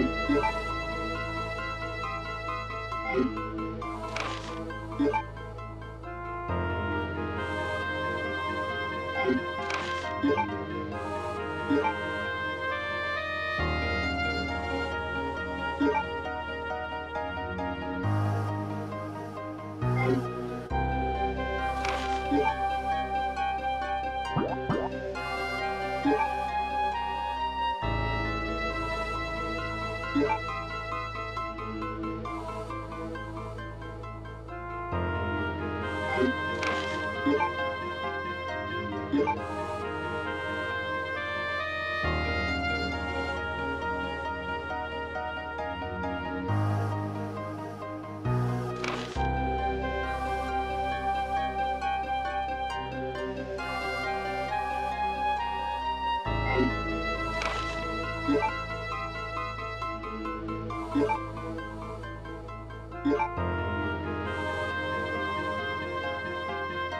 Yeah. Yeah.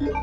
Yeah.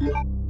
you